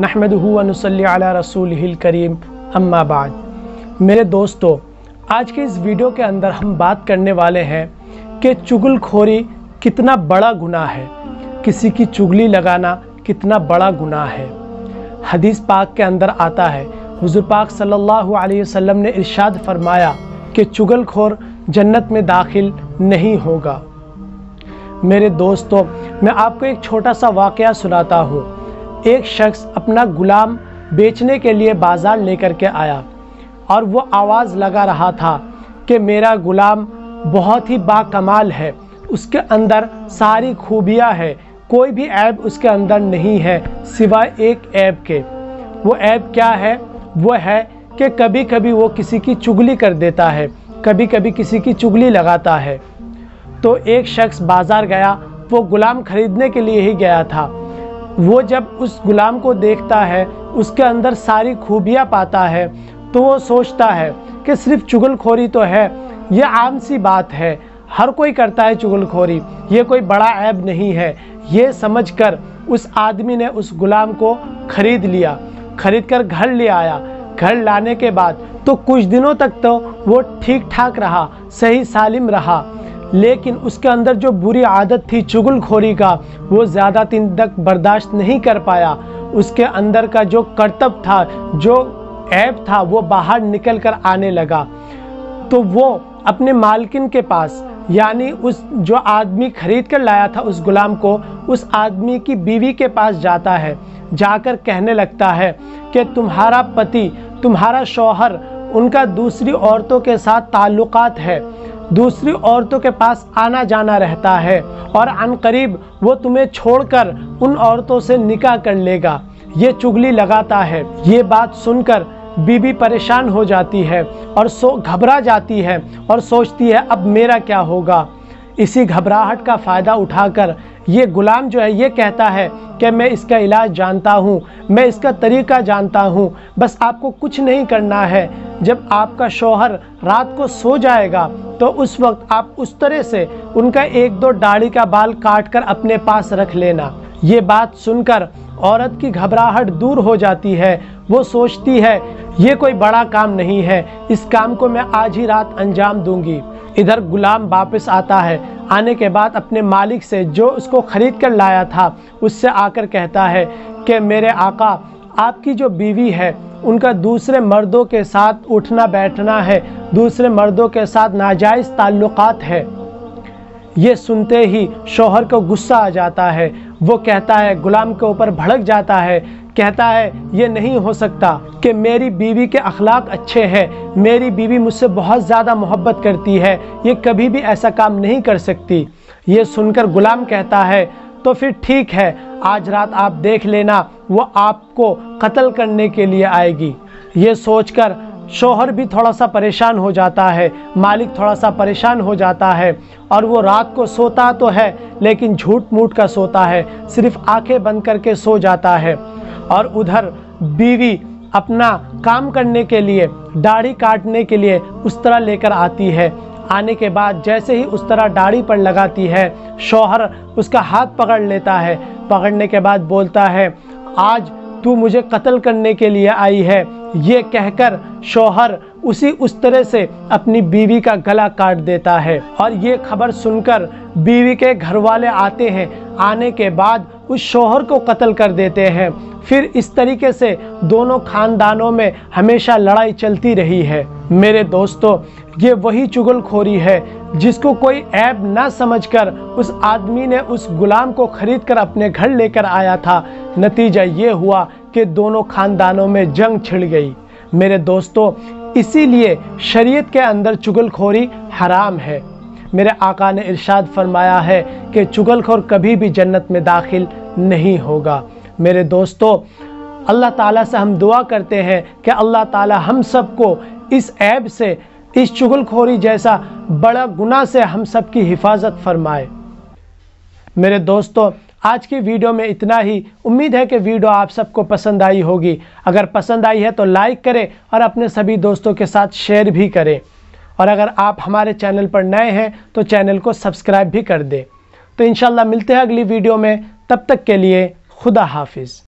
नहमदनसली रसूल करीम। अम्मा बाद। मेरे दोस्तों, आज के इस वीडियो के अंदर हम बात करने वाले हैं कि चुगलखोरी कितना बड़ा गुनाह है। किसी की चुगली लगाना कितना बड़ा गुनाह है। हदीस पाक के अंदर आता है, हुजूर पाक सल्लल्लाहु अलैहि वसल्लम ने इरशाद फरमाया कि चुगलखोर जन्नत में दाखिल नहीं होगा। मेरे दोस्तों, मैं आपको एक छोटा सा वाक़ सुनाता हूँ। एक शख्स अपना गुलाम बेचने के लिए बाज़ार लेकर के आया और वो आवाज़ लगा रहा था कि मेरा गुलाम बहुत ही बाकमाल है, उसके अंदर सारी खूबियाँ है, कोई भी ऐब उसके अंदर नहीं है सिवाय एक ऐब के। वो ऐब क्या है? वो है कि कभी कभी वो किसी की चुगली कर देता है कभी कभी किसी की चुगली लगाता है। तो एक शख्स बाज़ार गया, वो गुलाम ख़रीदने के लिए ही गया था। वो जब उस गुलाम को देखता है, उसके अंदर सारी खूबियाँ पाता है तो वो सोचता है कि सिर्फ़ चुगलखोरी तो है, ये आम सी बात है। हर कोई करता है चुगलखोरी। ये कोई बड़ा ऐब नहीं है। ये समझकर उस आदमी ने उस गुलाम को ख़रीद लिया ख़रीद कर घर ले आया। घर लाने के बाद तो कुछ दिनों तक तो वो ठीक ठाक रहा, सही सालिम रहा। लेकिन उसके अंदर जो बुरी आदत थी चुगलखोरी का, वो ज़्यादा दिन तक बर्दाश्त नहीं कर पाया। उसके अंदर का जो कर्तव्य था, जो ऐप था, वो बाहर निकल कर आने लगा। तो वो अपने मालकिन के पास, यानी उस जो आदमी खरीद कर लाया था उस गुलाम को, उस आदमी की बीवी के पास जाता है। जाकर कहने लगता है कि तुम्हारा पति, तुम्हारा शौहर, उनका दूसरी औरतों के साथ ताल्लुकात है। दूसरी औरतों के पास आना जाना रहता है और अन करीब वो तुम्हें छोड़कर उन औरतों से निकाह कर लेगा। ये चुगली लगाता है। ये बात सुनकर बीबी परेशान हो जाती है और सो घबरा जाती है और सोचती है, अब मेरा क्या होगा? इसी घबराहट का फ़ायदा उठाकर ये गुलाम जो है, ये कहता है कि मैं इसका इलाज जानता हूँ, मैं इसका तरीका जानता हूँ, बस आपको कुछ नहीं करना है। जब आपका शौहर रात को सो जाएगा तो उस वक्त आप उस तरह से उनका एक दो दाढ़ी का बाल काट कर अपने पास रख लेना। ये बात सुनकर औरत की घबराहट दूर हो जाती है। वो सोचती है, ये कोई बड़ा काम नहीं है, इस काम को मैं आज ही रात अंजाम दूँगी। इधर गुलाम वापस आता है आने के बाद अपने मालिक से जो उसको ख़रीद कर लाया था, उससे आकर कहता है कि, मेरे आका, आपकी जो बीवी है, उनका दूसरे मर्दों के साथ उठना बैठना है, दूसरे मर्दों के साथ नाजायज़ ताल्लुक़ात है। ये सुनते ही शोहर को गुस्सा आ जाता है। वो कहता है, गुलाम के ऊपर भड़क जाता है। कहता है, ये नहीं हो सकता कि मेरी बीवी के अखलाक अच्छे हैं। मेरी बीवी मुझसे बहुत ज़्यादा मोहब्बत करती है। ये कभी भी ऐसा काम नहीं कर सकती। ये सुनकर गुलाम कहता है तो फिर ठीक है, आज रात आप देख लेना, वो आपको कत्ल करने के लिए आएगी। ये सोचकर शोहर भी थोड़ा सा परेशान हो जाता है, मालिक थोड़ा सा परेशान हो जाता है और वो रात को सोता तो है, लेकिन झूठ मूठ का सोता है, सिर्फ़ आँखें बंद करके सो जाता है। और उधर बीवी अपना काम करने के लिए, दाढ़ी काटने के लिए उस तरह लेकर आती है। आने के बाद जैसे ही उस तरह दाढ़ी पर लगाती है, शौहर उसका हाथ पकड़ लेता है। पकड़ने के बाद बोलता है, आज तू मुझे कत्ल करने के लिए आई है। ये कहकर शौहर उसी उस तरह से अपनी बीवी का गला काट देता है। और ये खबर सुनकर बीवी के घर वाले आते हैं। आने के बाद उस शोहर को कत्ल कर देते हैं। फिर इस तरीके से दोनों खानदानों में हमेशा लड़ाई चलती रही है। मेरे दोस्तों, ये वही चुगलखोरी है जिसको कोई ऐब ना समझकर उस आदमी ने उस गुलाम को खरीद कर अपने घर लेकर आया था। नतीजा ये हुआ कि दोनों खानदानों में जंग छिड़ गई। मेरे दोस्तों, इसीलिए शरीयत के अंदर चुगलखोरी हराम है। मेरे आका ने इरशाद फरमाया है कि चुगलखोर कभी भी जन्नत में दाखिल नहीं होगा। मेरे दोस्तों, अल्लाह ताला से हम दुआ करते हैं कि अल्लाह ताला हम सबको इस ऐब से इस चुगलखोरी जैसा बड़ा गुना से हम सब की हिफाजत फरमाए। मेरे दोस्तों, आज की वीडियो में इतना ही। उम्मीद है कि वीडियो आप सबको पसंद आई होगी। अगर पसंद आई है तो लाइक करें और अपने सभी दोस्तों के साथ शेयर भी करें। और अगर आप हमारे चैनल पर नए हैं तो चैनल को सब्सक्राइब भी कर दें। तो इन मिलते हैं अगली वीडियो में। तब तक के लिए खुदा हाफिज़।